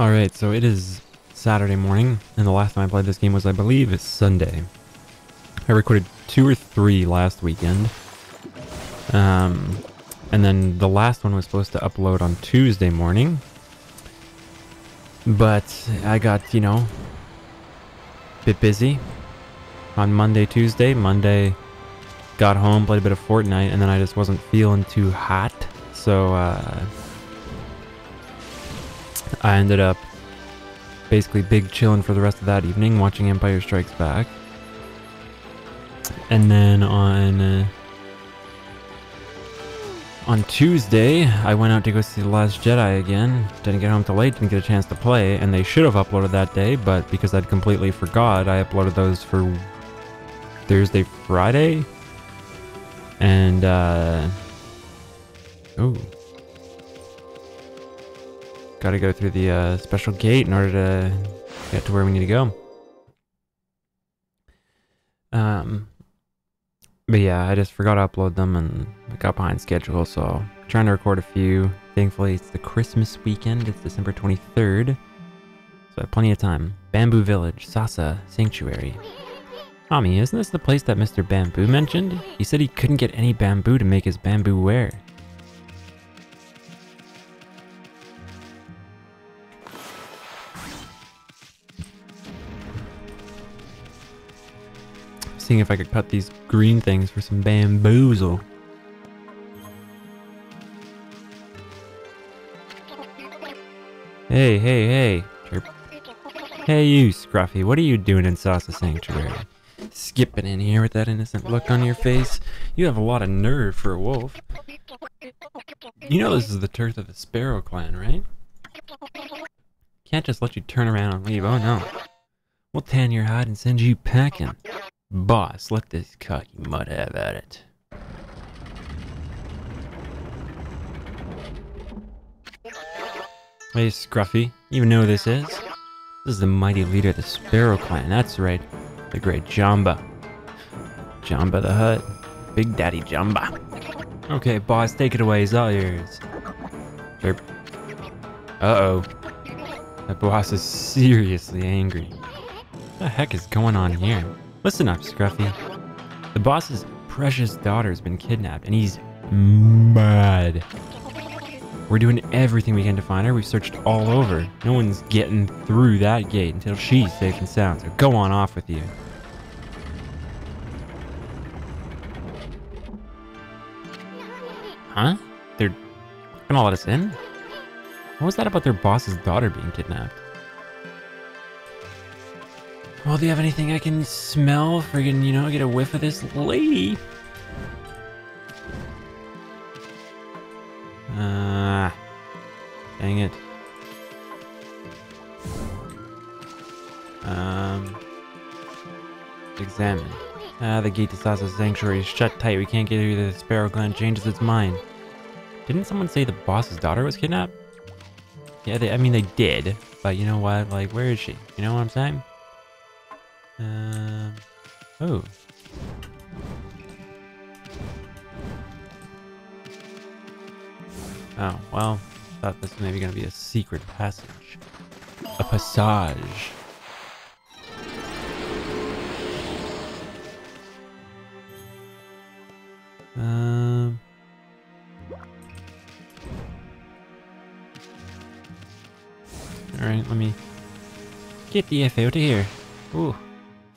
Alright, so it is Saturday morning, and the last time I played this game was, I believe, it's Sunday. I recorded two or three last weekend. Um, and then the last one was supposed to upload on Tuesday morning. But I got, you know, a bit busy on Monday, Tuesday. Monday, got home, played a bit of Fortnite, and then I just wasn't feeling too hot. So, uh, I ended up basically big chilling for the rest of that evening, watching Empire Strikes Back. And then on uh, on Tuesday, I went out to go see The Last Jedi again. Didn't get home till late, didn't get a chance to play, and they should have uploaded that day, but because I'd completely forgot, I uploaded those for Thursday, Friday. And, uh... Ooh. Gotta go through the uh, special gate in order to get to where we need to go. Um, but yeah, I just forgot to upload them and I got behind schedule, so trying to record a few. Thankfully, it's the Christmas weekend. It's December 23rd, so I have plenty of time. Bamboo Village, Sasa Sanctuary. Tommy, isn't this the place that Mr. Bamboo mentioned? He said he couldn't get any bamboo to make his bamboo wear. Seeing if I could cut these green things for some bamboozle. Hey, hey, hey. Chirp. Hey you, Scruffy, what are you doing in Sasa Sanctuary? Skipping in here with that innocent look on your face? You have a lot of nerve for a wolf. You know this is the turf of the Sparrow clan, right? Can't just let you turn around and leave, oh no. We'll tan your hide and send you packing. Boss, let this cocky mud have at it. Hey, Scruffy, you know who this is? This is the mighty leader of the Sparrow Clan, that's right, the great Jamba. Jamba the Hutt. Big Daddy Jamba. Okay, boss, take it away, it's all yours. Er, uh-oh. That boss is seriously angry. What the heck is going on here? Listen up, Scruffy. The boss's precious daughter's been kidnapped, and he's mad. We're doing everything we can to find her. We've searched all over. No one's getting through that gate until she's safe and sound. So go on off with you. Huh? They're gonna let us in? What was that about their boss's daughter being kidnapped? Well, do you have anything I can smell? Friggin', you know, get a whiff of this lady? Ah. Dang it. Um. Examine. Ah, the gate to Sasa Sanctuary is shut tight. We can't get through the Sparrow Clan changes its mind. Didn't someone say the boss's daughter was kidnapped? Yeah, they, I mean, they did. But you know what? Like, where is she? You know what I'm saying? Um, oh. Oh, well, thought this was maybe going to be a secret passage. A passage. Um... Alright, let me get the F out of here. Ooh.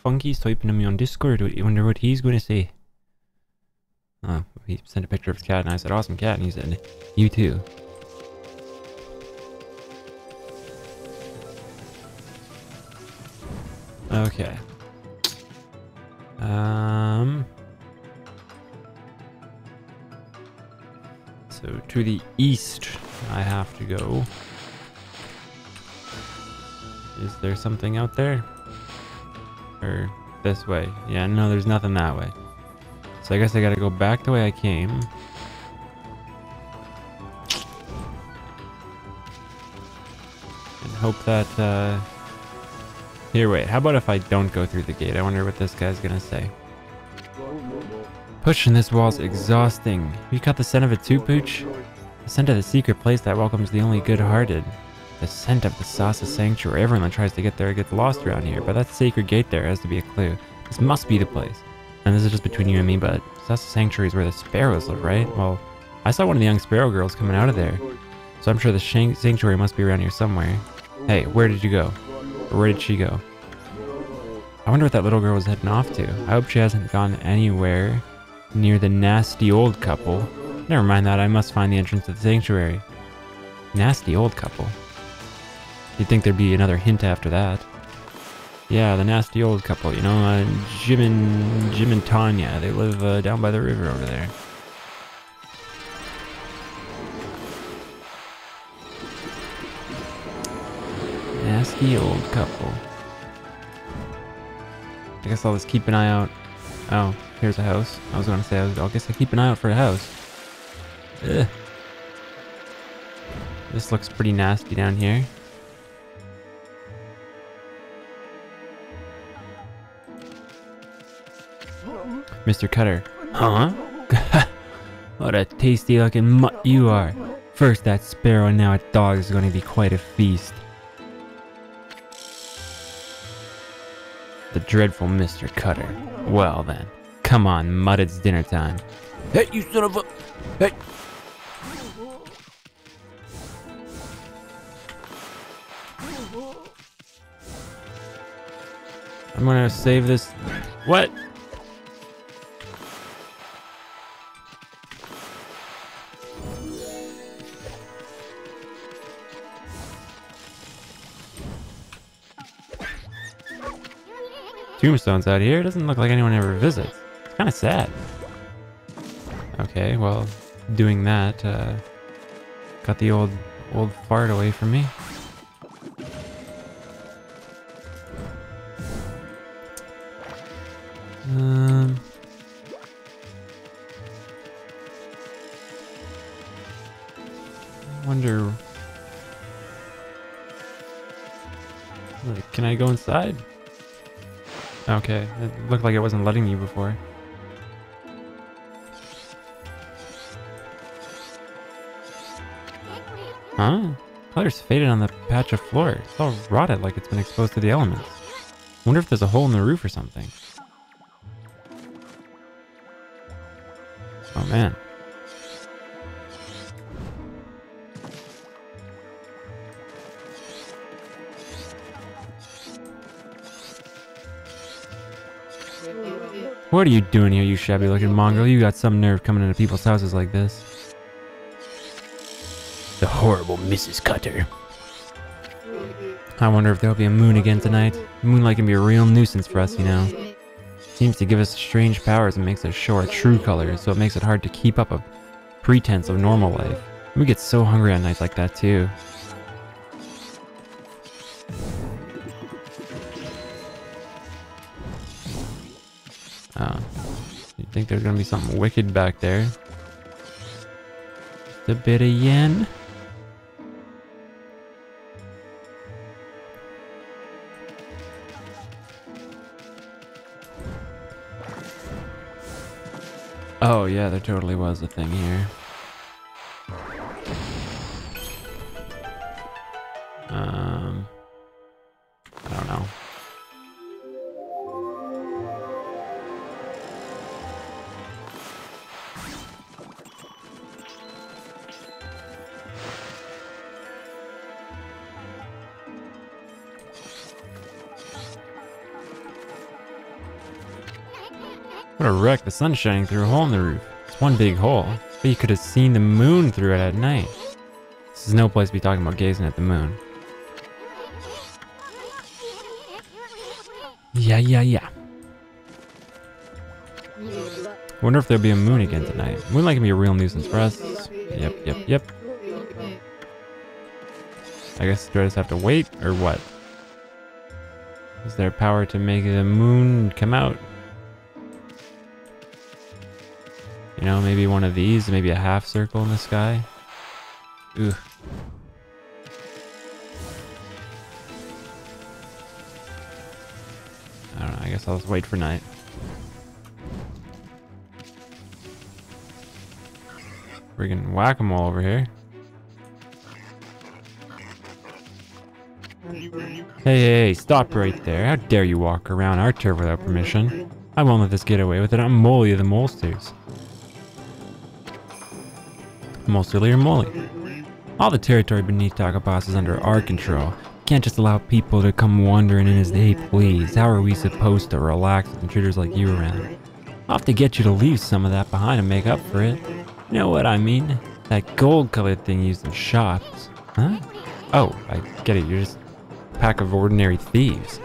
Funky's typing to me on Discord. I wonder what he's going to say. Oh, he sent a picture of his cat, and I said, awesome cat, and he said, you too. Okay. Um... So, to the east, I have to go. Is there something out there? Or this way. Yeah, no, there's nothing that way. So I guess I gotta go back the way I came. And hope that, uh... Here, wait. How about if I don't go through the gate? I wonder what this guy's gonna say. Pushing this wall's exhausting. You caught the scent of it too, Pooch? The scent of the secret place that welcomes the only good-hearted. The scent of the Sasa Sanctuary. Everyone that tries to get there gets lost around here, but that sacred gate there has to be a clue. This must be the place. And this is just between you and me, but Sasa Sanctuary is where the sparrows live, right? Well, I saw one of the young sparrow girls coming out of there. So I'm sure the sanctuary must be around here somewhere. Hey, where did you go? Where did she go? I wonder what that little girl was heading off to. I hope she hasn't gone anywhere near the nasty old couple. Never mind that, I must find the entrance to the sanctuary. Nasty old couple. You'd think there'd be another hint after that. Yeah, the nasty old couple, you know, uh, Jim and Jim and Tanya. They live uh, down by the river over there. Nasty old couple. I guess I'll just keep an eye out. Oh, here's a house. I was gonna say, I, was, I guess I keep an eye out for a house. Ugh. This looks pretty nasty down here. Mr. Cutter. Huh? what a tasty looking mutt you are. First that sparrow and now a dog is going to be quite a feast. The dreadful Mr. Cutter. Well then, come on, Mutt, it's dinner time. Hey, you son of a... Hey! I'm gonna save this... What? Tombstones out here. It doesn't look like anyone ever visits. It's kind of sad. Okay, well, doing that, uh, got the old, old fart away from me. Okay, it looked like it wasn't letting me before. Huh? Color's faded on the patch of floor. It's all rotted like it's been exposed to the elements. Wonder if there's a hole in the roof or something. Oh man. What are you doing here, you shabby looking mongrel? You got some nerve coming into people's houses like this. The horrible Mrs. Cutter. I wonder if there'll be a moon again tonight. Moonlight can be a real nuisance for us, you know. Seems to give us strange powers and makes us show our true colors, so it makes it hard to keep up a pretense of normal life. We get so hungry on nights like that too. Think there's gonna be something wicked back there? Just a bit of yen. Oh yeah, there totally was a thing here. What a wreck. The sun's shining through a hole in the roof. It's one big hole. But you could have seen the moon through it at night. This is no place to be talking about gazing at the moon. Yeah, yeah, yeah. Wonder if there'll be a moon again tonight. Moonlight can be a real nuisance for us. Yep, yep, yep. I guess do I just have to wait, or what? Is there power to make the moon come out? You know, maybe one of these, maybe a half circle in the sky. Ooh. I don't know, I guess I'll just wait for night. Friggin' whack-a-mole over here. Hey, hey, stop right there. How dare you walk around our turf without permission? I won't let this get away with it. I'm Molly of the Molsters. Or Molly? All the territory beneath Taka Pass is under our control. Can't just allow people to come wandering in as they please. How are we supposed to relax with intruders like you around? I'll have to get you to leave some of that behind and make up for it. You know what I mean? That gold colored thing used in shops. Huh? Oh, I get it. You're just a pack of ordinary thieves.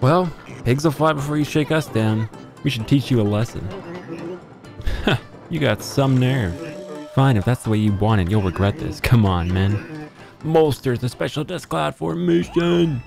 Well, pigs will fly before you shake us down. We should teach you a lesson. you got some nerve. Fine, if that's the way you want it, you'll regret this. Come on, man. Molsters, a special dust cloud formation.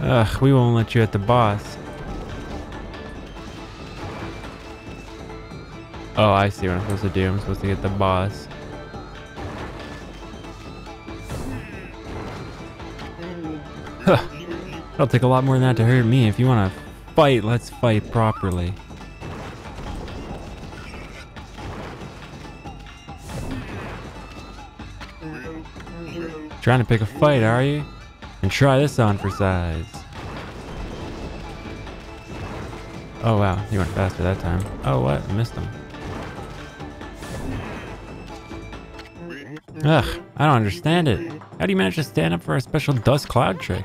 Ugh, we won't let you at the boss. Oh, I see what I'm supposed to do. I'm supposed to get the boss. Huh. It'll take a lot more than that to hurt me. If you want to fight, let's fight properly. Trying to pick a fight, are you? And try this on for size. Oh wow, you went faster that time. Oh what? I missed him. Ugh, I don't understand it. How do you manage to stand up for a special dust cloud trick?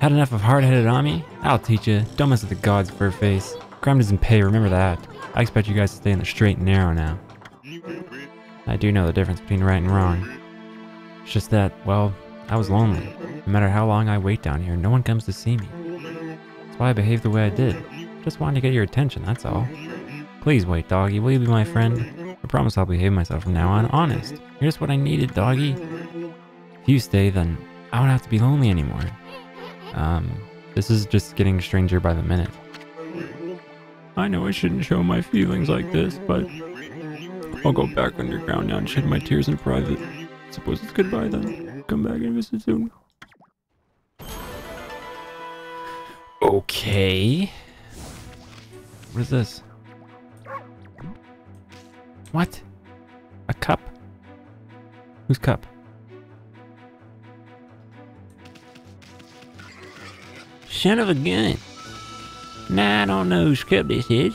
Had enough of hard-headed Ami? I'll teach you. Don't mess with the gods, for a face. Crime doesn't pay, remember that. I expect you guys to stay in the straight and narrow now. I do know the difference between right and wrong. It's just that, well, I was lonely. No matter how long I wait down here, no one comes to see me. That's why I behaved the way I did. Just wanted to get your attention, that's all. Please wait, doggy. Will you be my friend? I promise I'll behave myself from now on, honest. Here's what I needed, doggy. If you stay, then I won't have to be lonely anymore. Um, this is just getting stranger by the minute. I know I shouldn't show my feelings like this, but I'll go back underground now and shed my tears in private. Suppose it's goodbye then. Come back and visit soon. Okay. What is this? What? A cup? Whose cup? Son of a gun. Nah, I don't know whose cup this is.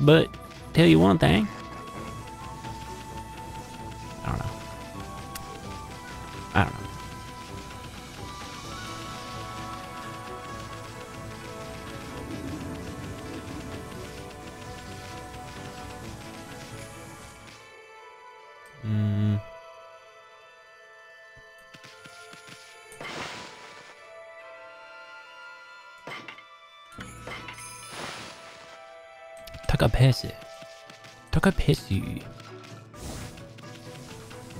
But, tell you one thing. I don't know. I don't know. Mm. Takapesi. Takapesi.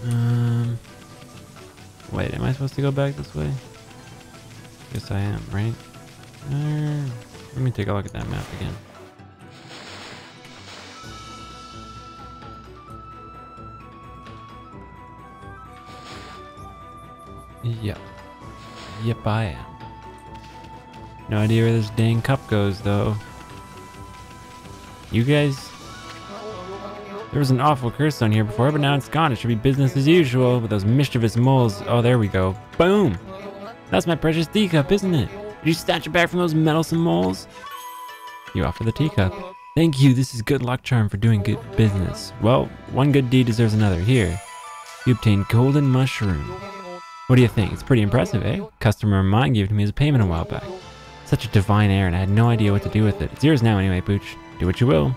Um. Wait, am I supposed to go back this way? Guess I am, right? Uh, let me take a look at that map again. Yep. Yep, I am. No idea where this dang cup goes, though. You guys... There was an awful curse on here before, but now it's gone. It should be business as usual with those mischievous moles. Oh, there we go. Boom! That's my precious teacup, isn't it? Did you snatch it back from those meddlesome moles? You offer the teacup. Thank you. This is good luck charm for doing good business. Well, one good deed deserves another. Here, you obtain golden mushroom. What do you think? It's pretty impressive, eh? Customer of mine gave it to me as a payment a while back. Such a divine air, and I had no idea what to do with it. It's yours now anyway, Pooch. Do what you will.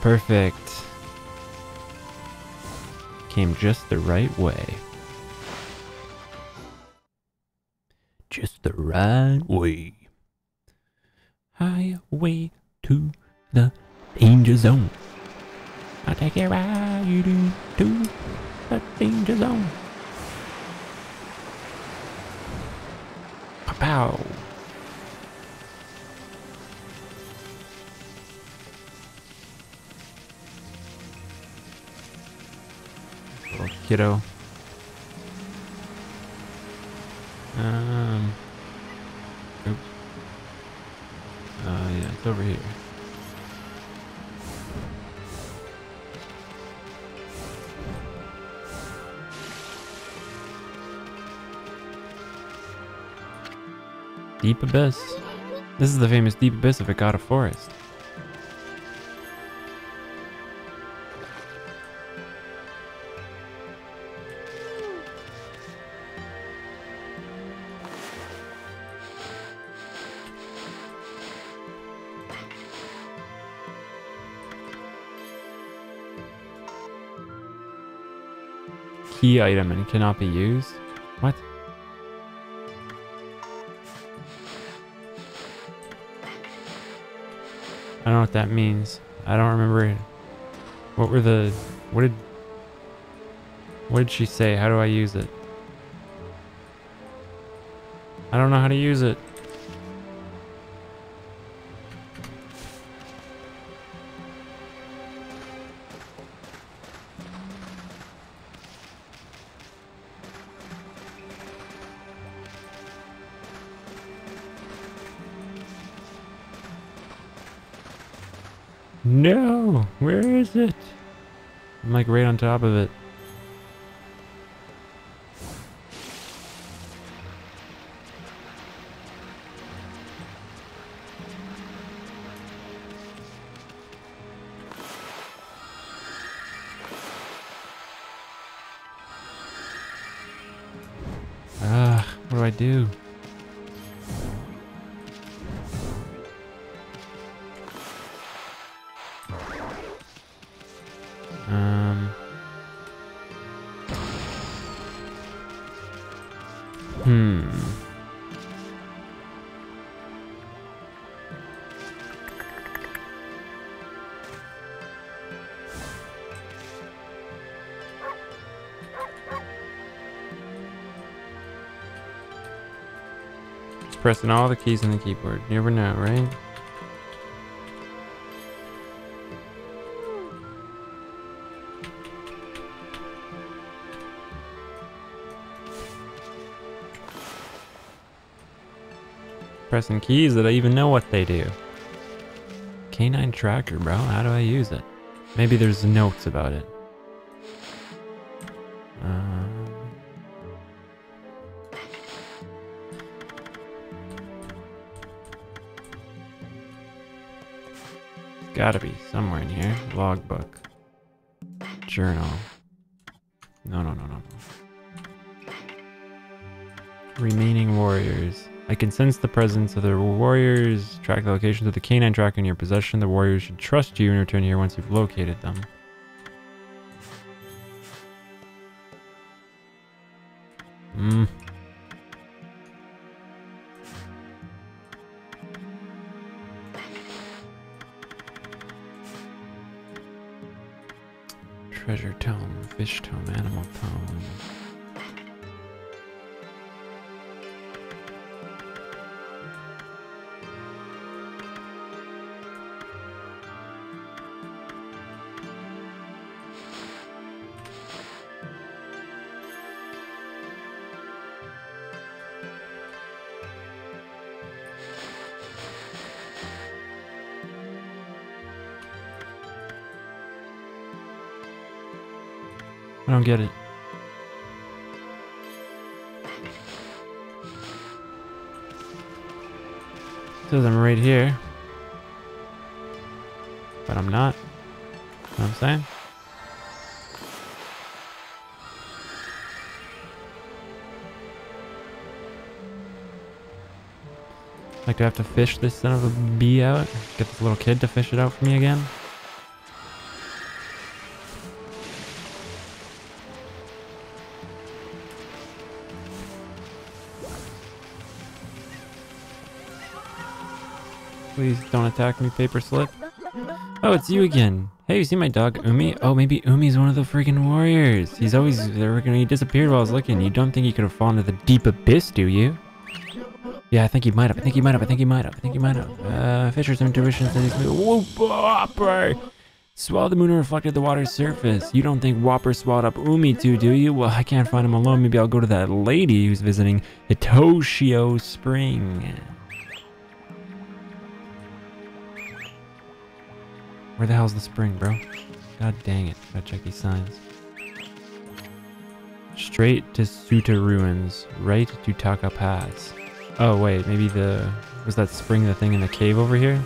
Perfect. Came just the right way. Just the right way. Highway to the danger zone. I'll take you right you do to that danger zone. Pow. Oh, kiddo. Um. Oops. Uh, yeah, it's over here. Deep Abyss. This is the famous Deep Abyss of Agata Forest. Key item and cannot be used? Know what that means. I don't remember. What were the... What did... What did she say? How do I use it? I don't know how to use it. Top of it. Ah, what do I do? Pressing all the keys on the keyboard. You never know, right? Pressing keys that I even know what they do. Canine tracker, bro. How do I use it? Maybe there's notes about it. Gotta be somewhere in here. Logbook. Journal. No, no, no, no, no. Remaining warriors. I can sense the presence of the warriors. Track the locations of the canine tracker in your possession. The warriors should trust you and return here once you've located them. Hmm. I don't get it. Says I'm right here. But I'm not. You know what I'm saying? Like, do I have to fish this son of a bee out? Get this little kid to fish it out for me again? Please don't attack me, paper slip. Oh, it's you again. Hey, you see my dog, Umi? Oh, maybe Umi's one of the freaking warriors. He's always, freaking, he disappeared while I was looking. You don't think he could have fallen to the deep abyss, do you? Yeah, I think he might have. I think he might have. I think he might have. I think he might have. Uh, Fisher's intuition says he's... Whoa, bro. Swallow the moon reflected the water's surface. You don't think Whopper swallowed up Umi too, do you? Well, I can't find him alone. Maybe I'll go to that lady who's visiting Hitoshio Spring. Where the hell's the spring, bro? God dang it. Gotta check these signs. Straight to Tsuta Ruins. Right to Taka Pass. Oh, wait. Maybe the... Was that spring the thing in the cave over here?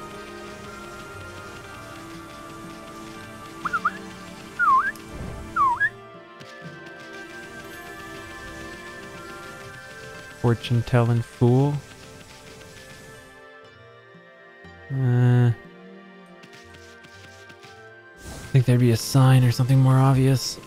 Fortune telling fool. Uh, think there'd be a sign or something more obvious.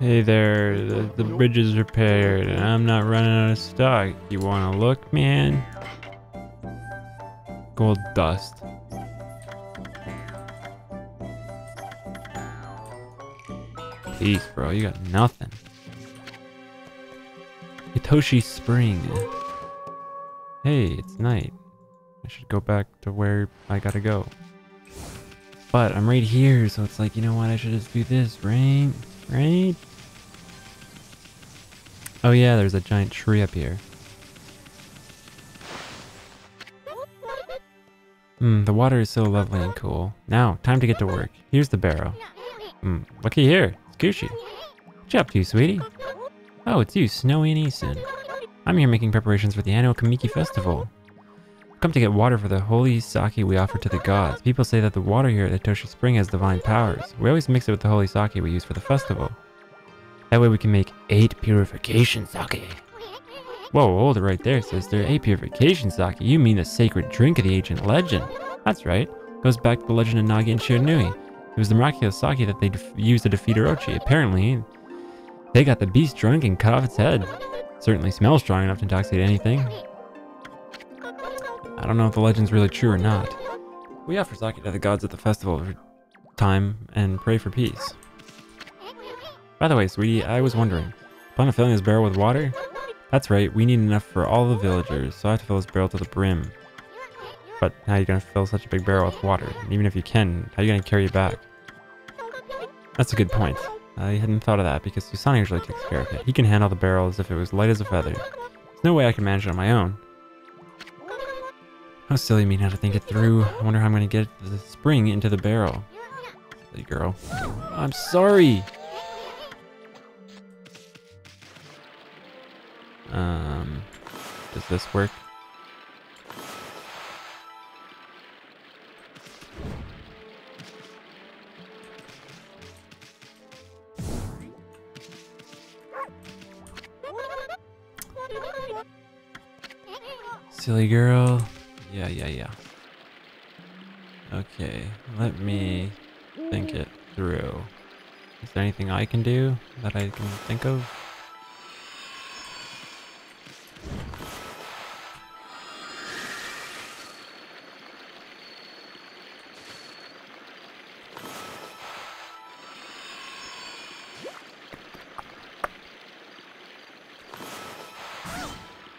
Hey there, the, the bridge is repaired and I'm not running out of stock. You wanna look, man? Gold dust. Peace, bro. You got nothing. Hitoshio Spring. Hey, it's night. I should go back to where I gotta go. But I'm right here, so it's like, you know what? I should just do this, right? Right? Oh yeah, there's a giant tree up here. Hmm, the water is so lovely and cool. Now, time to get to work. Here's the barrow. Hmm, looky here. It's Kushi. What you up to, you, sweetie? Oh, it's you, Snowy and Issun. I'm here making preparations for the annual Kamiki Festival. Come to get water for the holy sake we offer to the gods. People say that the water here at Hitoshio Spring has divine powers. We always mix it with the holy sake we use for the festival. That way we can make eight purification sake. Whoa, hold it right there, sister. Eight purification sake? You mean the sacred drink of the ancient legend. That's right. Goes back to the legend of Nagi and Shiranui. It was the miraculous sake that they used to defeat Orochi. Apparently, they got the beast drunk and cut off its head. Certainly smells strong enough to intoxicate anything. I don't know if the legend's really true or not. We offer sake to the gods at the festival time and pray for peace. By the way, sweetie, I was wondering, plan on filling this barrel with water? That's right, we need enough for all the villagers, so I have to fill this barrel to the brim. But how are you going to fill such a big barrel with water? And even if you can, how are you going to carry it back? That's a good point. I hadn't thought of that because Susano usually takes care of it. He can handle the barrel as if it was light as a feather. There's no way I can manage it on my own. How silly of me not to think it through. I wonder how I'm going to get the spring into the barrel. Silly girl. I'm sorry! Um, does this work? Silly girl. Yeah, yeah, yeah. Okay, let me think it through. Is there anything I can do that I can think of?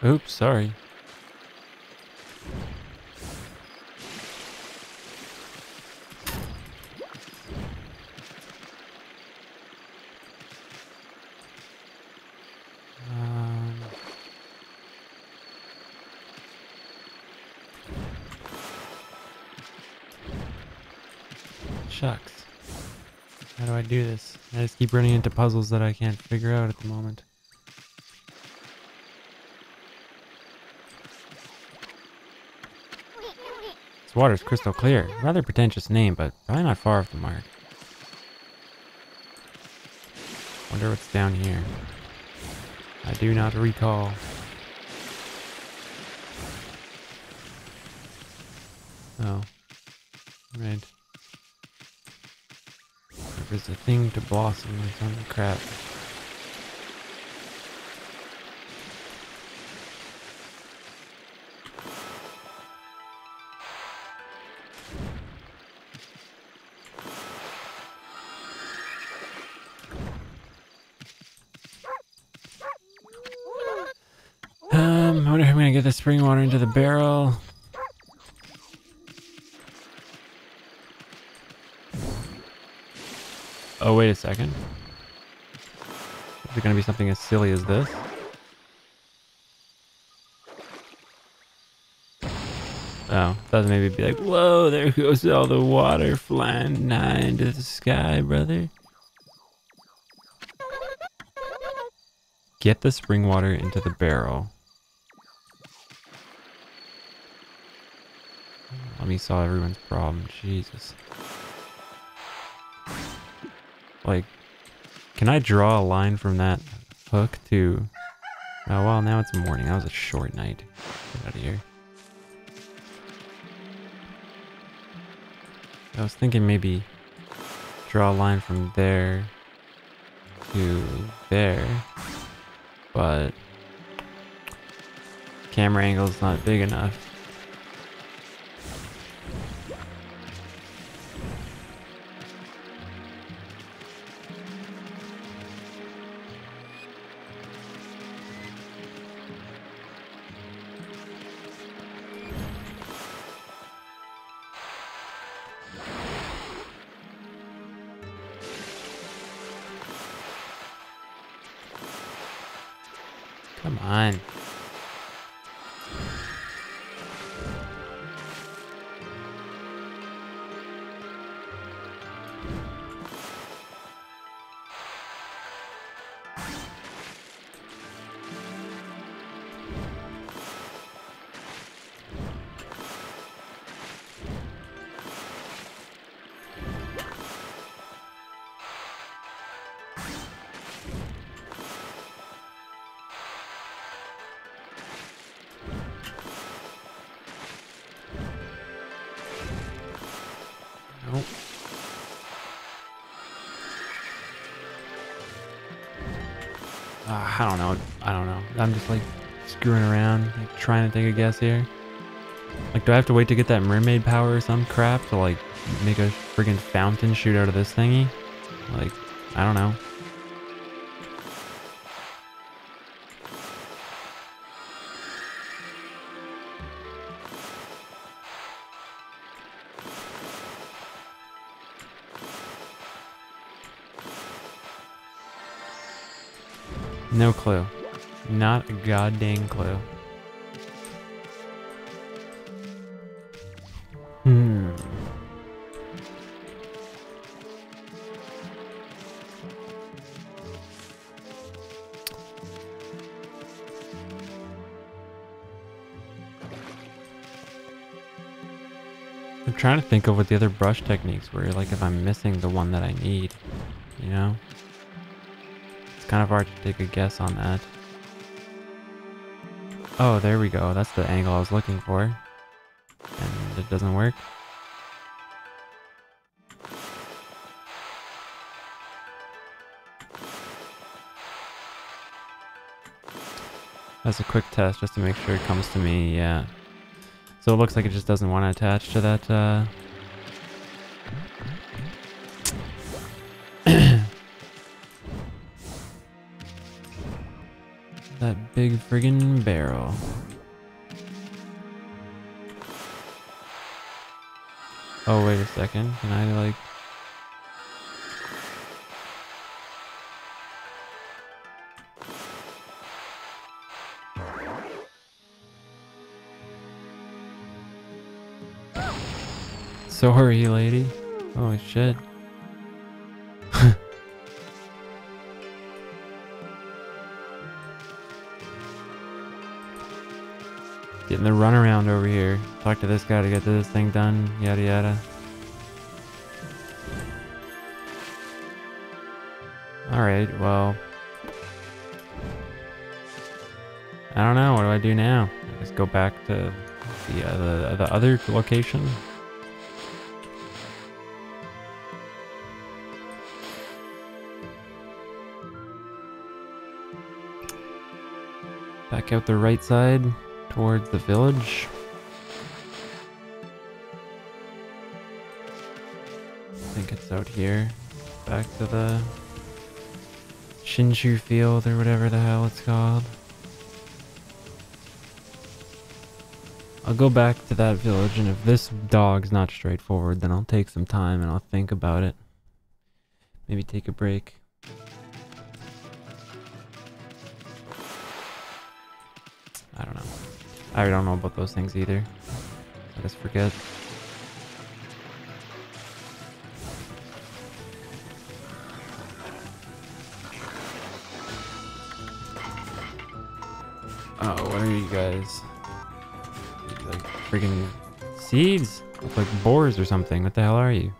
Oops, sorry. Um, Shucks. Do this? I just keep running into puzzles that I can't figure out at the moment. This water's crystal clear. Rather pretentious name, but probably not far off the mark. Wonder what's down here. I do not recall. Oh. Right. It's a thing to blossom or some crap. Um, I wonder if I'm gonna get the spring water into the barrel. Oh, wait a second. Is it gonna be something as silly as this? Oh, thought maybe be like, whoa, there goes all the water flying high into the sky, brother. Get the spring water into the barrel. Let me solve everyone's problem. Jesus. Like, can I draw a line from that hook to... Oh, well, now it's morning. That was a short night. Get out of here. I was thinking maybe draw a line from there to there, but camera angle is not big enough. Come on. I don't know. I don't know. I'm just like screwing around, like, trying to take a guess here. Like, do I have to wait to get that mermaid power or some crap to like make a friggin' fountain shoot out of this thingy? Like, I don't know. No clue. Not a goddamn clue. Hmm. I'm trying to think of what the other brush techniques were, like if I'm missing the one that I need, you know? Kind of hard to take a guess on that. Oh, there we go. That's the angle I was looking for. And it doesn't work. That's a quick test just to make sure it comes to me, yeah. So it looks like it just doesn't want to attach to that, uh... that big friggin' barrel. Oh, wait a second. Can I, like... Sorry, lady. Holy shit. Getting the runaround over here. Talk to this guy to get this thing done. Yada yada. Alright, well. I don't know. What do I do now? I just go back to the, uh, the, the other location? Back out the right side towards the village. I think it's out here. Back to the Shinshu field or whatever the hell it's called. I'll go back to that village, and if this dog's not straightforward, then I'll take some time and I'll think about it. Maybe take a break. I don't know about those things either. I just forget. Oh, what are you guys? Like freaking seeds? Look like boars or something. What the hell are you?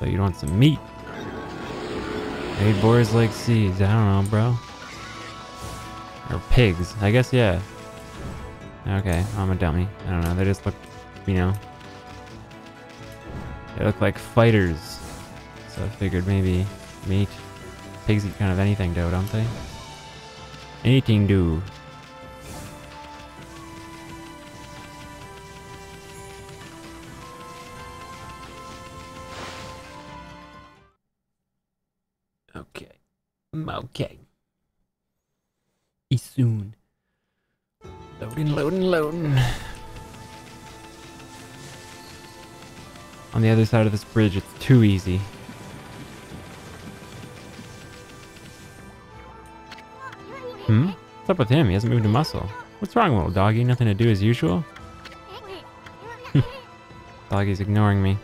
So you want some meat? Maybe boars like seeds. I don't know, bro. Or pigs. I guess, yeah. Okay, I'm a dummy. I don't know. They just look, you know. They look like fighters. So I figured maybe meat. Pigs eat kind of anything, though, don't they? Anything do. Okay. Okay. Soon. Loading, loading, loading. On the other side of this bridge, it's too easy. Hmm? What's up with him? He hasn't moved a muscle. What's wrong, little doggy? Nothing to do as usual? Doggy's ignoring me.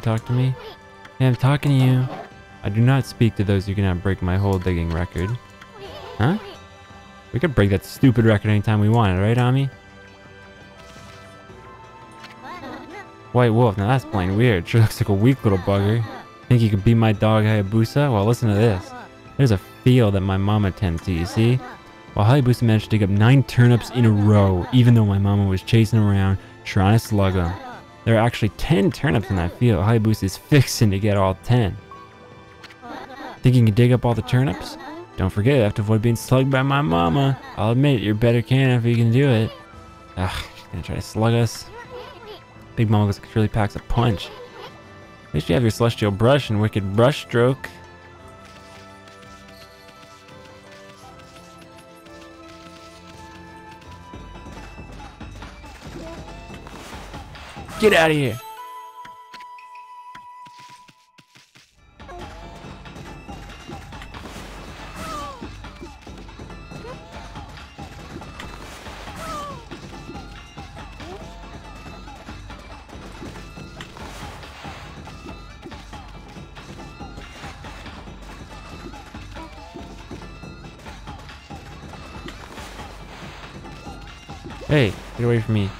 You talk to me? I'm talking to you. I do not speak to those who cannot break my hole digging record. Huh? We could break that stupid record anytime we wanted, right, Ami? White wolf, now that's plain weird. Sure looks like a weak little bugger. Think you could beat my dog Hayabusa? Well, listen to this. There's a field that my mama tends to, you see? Well, Hayabusa managed to dig up nine turnips in a row, even though my mama was chasing around trying to slug them. There are actually 10 turnips in that field. Hayabusa is fixing to get all 10. Think you can dig up all the turnips? Don't forget, I have to avoid being slugged by my mama. I'll admit, you're better can if you can do it. Ugh, she's gonna try to slug us. Big Mama really packs a punch. At least you have your celestial brush and wicked brush stroke. Get out of here! Hey, get away from me.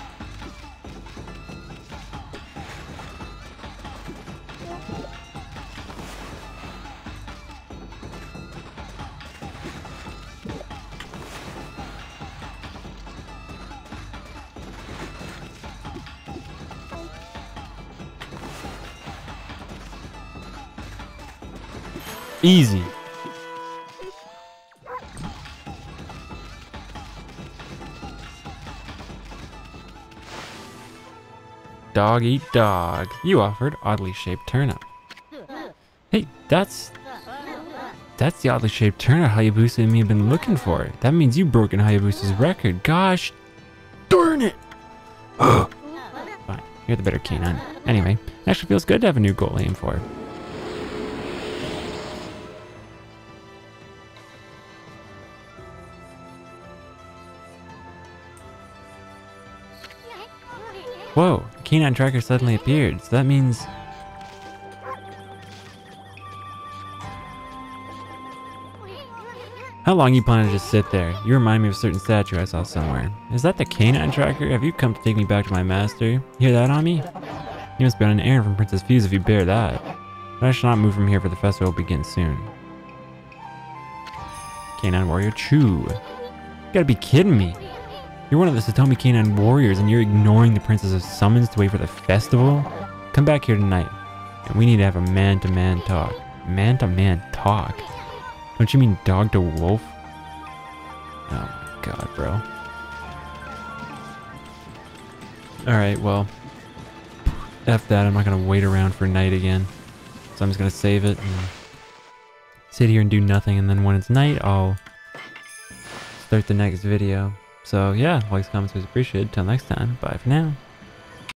Dog eat dog. You offered oddly shaped turnip. Hey, that's... That's the oddly shaped turnip Hayabusa and me have been looking for. That means you've broken Hayabusa's record. Gosh darn it! Fine, you're the better canine. Anyway, it actually feels good to have a new goal aim for. Whoa, canine tracker suddenly appeared, so that means... How long you plan to just sit there? You remind me of a certain statue I saw somewhere. Is that the canine tracker? Have you come to take me back to my master? You hear that on me? You must be on an errand from Princess Fuse if you bear that. But I shall not move from here for the festival will begin soon. Canine Warrior Chu. You gotta be kidding me. You're one of the Satomi Canine warriors and you're ignoring the Princess's summons to wait for the festival? Come back here tonight. And we need to have a man-to-man -man talk. Man-to-man -man talk? Don't you mean dog-to-wolf? Oh my god, bro. Alright, well. F that, I'm not gonna wait around for night again. So I'm just gonna save it and sit here and do nothing and then when it's night I'll start the next video. So yeah, likes, comments, is appreciated. Till next time, bye for now.